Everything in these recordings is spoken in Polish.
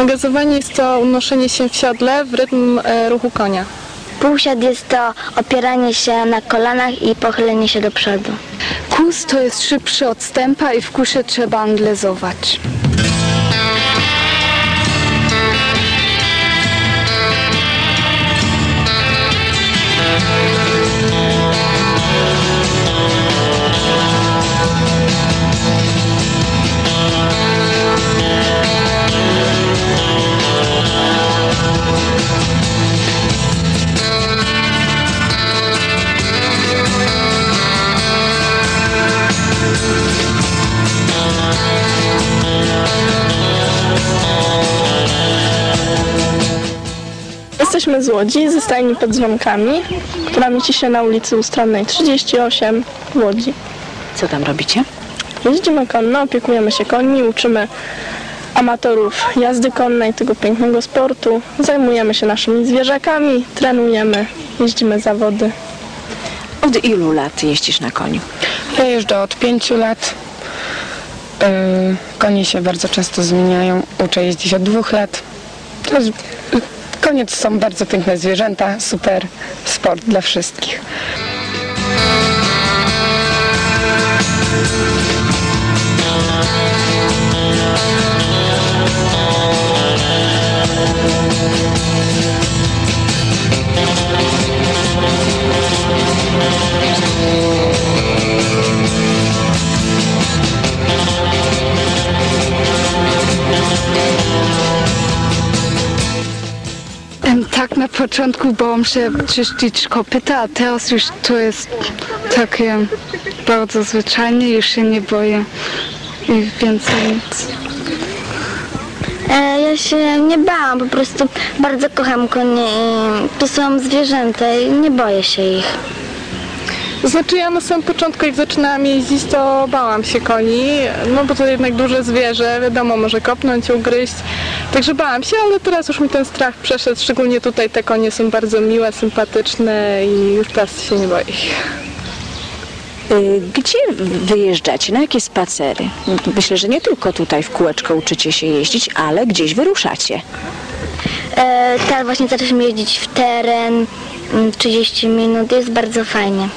Angażowanie jest to unoszenie się w siodle w rytm e, ruchu konia. Półsiad jest to opieranie się na kolanach i pochylenie się do przodu. Kus to jest szybszy od stępa i w kusie trzeba anglezować. Z Łodzi, ze stajni pod Dzwonkami, która mieści się na ulicy Ustronnej 38 w Łodzi. Co tam robicie? Jeździmy konno, opiekujemy się końmi, uczymy amatorów jazdy konnej, tego pięknego sportu. Zajmujemy się naszymi zwierzakami, trenujemy, jeździmy zawody. Od ilu lat jeździsz na koniu? Ja jeżdżę od pięciu lat. Yy, Konie się bardzo często zmieniają. Uczę jeździć od dwóch lat. To jest, konie to są bardzo piękne zwierzęta, super sport dla wszystkich. Początku bałam się czyścić kopyta, a teraz już to jest takie bardzo zwyczajne, już się nie boję i więcej nic. E, ja się nie bałam, po prostu bardzo kocham konie i to są zwierzęta i nie boję się ich. Znaczy ja na samym początku jak zaczynałam jeździć to bałam się koni, no bo to jednak duże zwierzę, wiadomo, może kopnąć, ugryźć. Także bałam się, ale teraz już mi ten strach przeszedł, szczególnie tutaj te konie są bardzo miłe, sympatyczne i już teraz się nie boję ich. Y, Gdzie wyjeżdżacie? Na jakie spacery? Myślę, że nie tylko tutaj w kółeczko uczycie się jeździć, ale gdzieś wyruszacie. E, teraz właśnie zaczęliśmy jeździć w teren, mm, 30 minut, jest bardzo fajnie.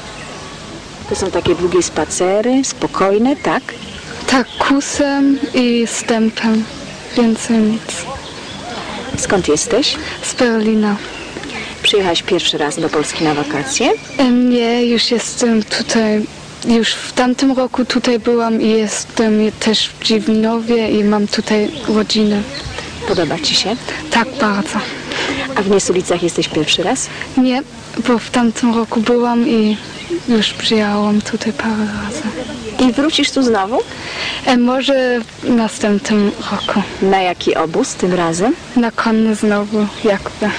To są takie długie spacery, spokojne, tak? Tak, kusem i stępem, więcej nic. Skąd jesteś? Z Berlina. Przyjechałaś pierwszy raz do Polski na wakacje. Em, Nie, już jestem tutaj, już w tamtym roku tutaj byłam i jestem też w Dziwnowie i mam tutaj rodzinę. Podoba Ci się? Tak bardzo. A w Niesulicach jesteś pierwszy raz? Nie, bo w tamtym roku byłam i już przyjechałam tutaj parę razy. I wrócisz tu znowu? E, może w następnym roku. Na jaki obóz tym razem? Na konny znowu, jakby.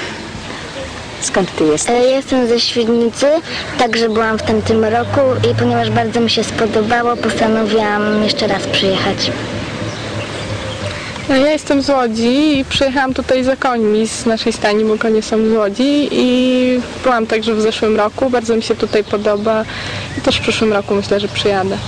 Skąd Ty jesteś? E, jestem ze Świdnicy, także byłam w tamtym roku i ponieważ bardzo mi się spodobało, postanowiłam jeszcze raz przyjechać. No ja jestem z Łodzi i przyjechałam tutaj za końmi z naszej stajni, bo konie są z Łodzi i byłam także w zeszłym roku, bardzo mi się tutaj podoba i też w przyszłym roku myślę, że przyjadę.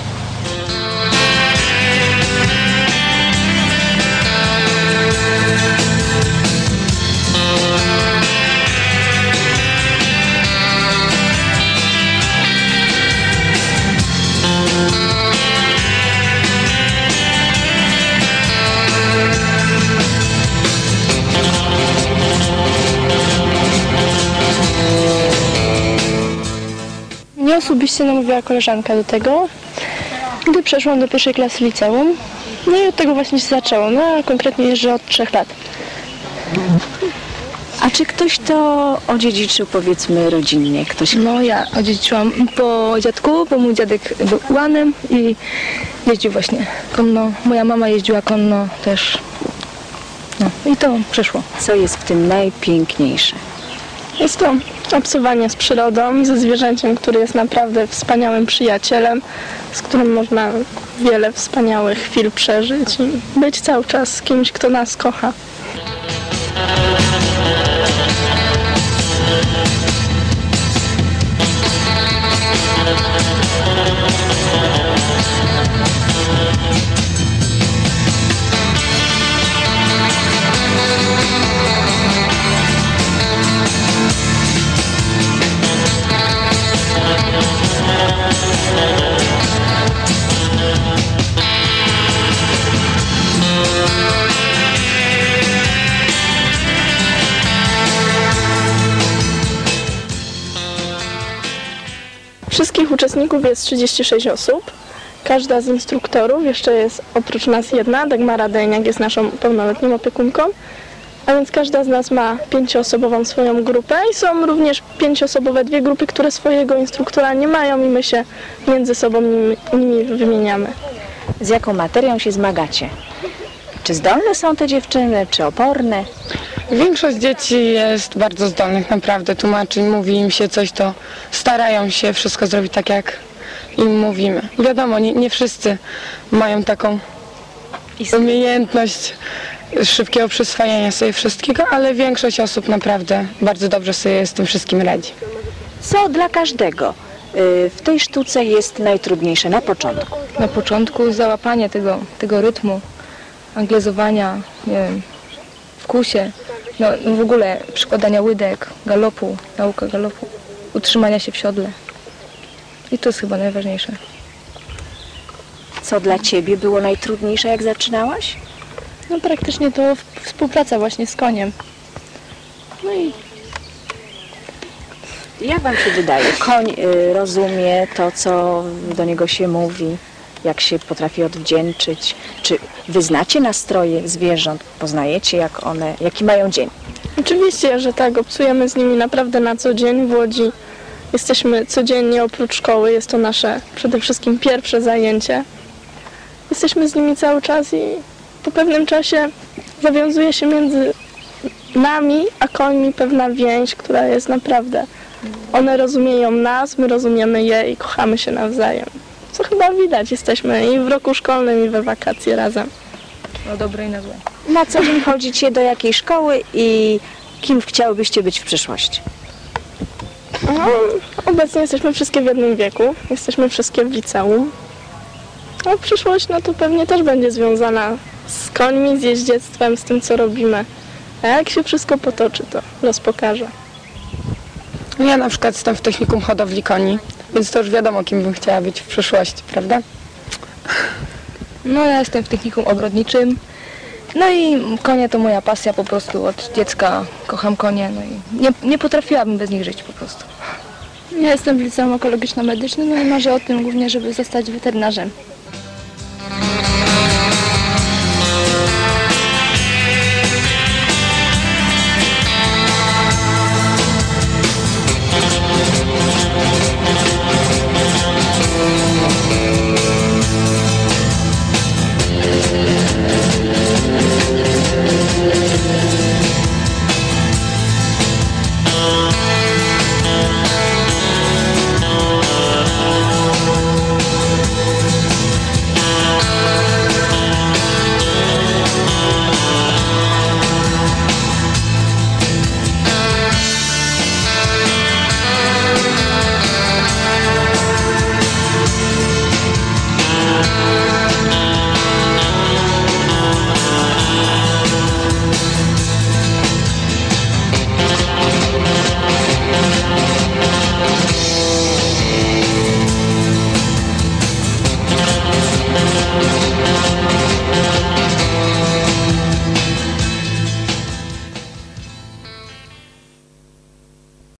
Mnie osobiście namówiła koleżanka do tego, gdy przeszłam do pierwszej klasy liceum. No i od tego właśnie się zaczęło. No a konkretnie jeżdżę od trzech lat. A czy ktoś to odziedziczył powiedzmy rodzinnie? Ktoś No ja odziedziczyłam po dziadku, bo mój dziadek był ułanem i jeździł właśnie konno. Moja mama jeździła konno też. No i to przeszło. co jest w tym najpiękniejsze? Jest to obcowanie z przyrodą i ze zwierzęciem, który jest naprawdę wspaniałym przyjacielem, z którym można wiele wspaniałych chwil przeżyć i być cały czas z kimś, kto nas kocha. Uczestników jest 36 osób. Każda z instruktorów, jeszcze jest oprócz nas jedna, Dagmara Dejniak jest naszą pełnoletnią opiekunką. A więc każda z nas ma pięcioosobową swoją grupę i są również pięcioosobowe dwie grupy, które swojego instruktora nie mają i my się między sobą nimi, nimi wymieniamy. Z jaką materią się zmagacie? Czy zdolne są te dziewczyny, czy oporne? Większość dzieci jest bardzo zdolnych, naprawdę. Tłumaczy, mówi im się coś, to starają się wszystko zrobić tak, jak im mówimy. Wiadomo, nie, nie wszyscy mają taką umiejętność szybkiego przyswajania sobie wszystkiego, ale większość osób naprawdę bardzo dobrze sobie z tym wszystkim radzi. Co dla każdego y, w tej sztuce jest najtrudniejsze na początku? na początku załapanie tego, tego rytmu, anglezowania, nie wiem, wkusie, no w ogóle przykładania łydek, galopu, nauka galopu, utrzymania się w siodle. I to jest chyba najważniejsze. Co dla Ciebie było najtrudniejsze, jak zaczynałaś? No praktycznie to współpraca właśnie z koniem. No i Jak Wam się wydaje? Koń y, rozumie to, co do niego się mówi, jak się potrafi odwdzięczyć? Czy wyznacie nastroje zwierząt? Poznajecie, jak one, jaki mają dzień? Oczywiście, że tak, obcujemy z nimi naprawdę na co dzień w Łodzi. Jesteśmy codziennie oprócz szkoły, jest to nasze przede wszystkim pierwsze zajęcie. Jesteśmy z nimi cały czas i po pewnym czasie zawiązuje się między nami a końmi pewna więź, która jest naprawdę. One rozumieją nas, my rozumiemy je i kochamy się nawzajem. Co chyba widać, jesteśmy i w roku szkolnym, i we wakacje razem. No dobre i na złe. Na co dzień chodzicie do jakiej szkoły i kim chciałybyście być w przyszłości? No, obecnie jesteśmy wszystkie w jednym wieku. Jesteśmy wszystkie w liceum. A przyszłość no to pewnie też będzie związana z końmi, z jeździectwem, z tym co robimy. A jak się wszystko potoczy, to los pokaże. Ja na przykład jestem w technikum hodowli koni, więc to już wiadomo, kim bym chciała być w przyszłości, prawda? No ja jestem w technikum ogrodniczym. No i konie to moja pasja po prostu od dziecka. Kocham konie, no i nie, nie potrafiłabym bez nich żyć po prostu. Ja jestem w liceum ekologiczno-medycznym no i marzę o tym głównie, żeby zostać weterynarzem.